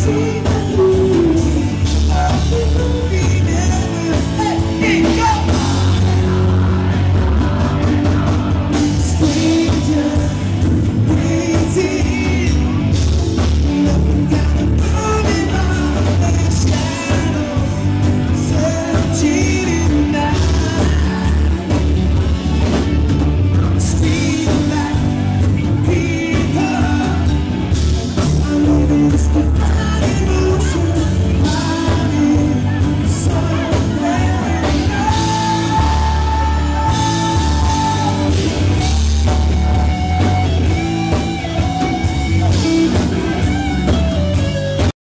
see.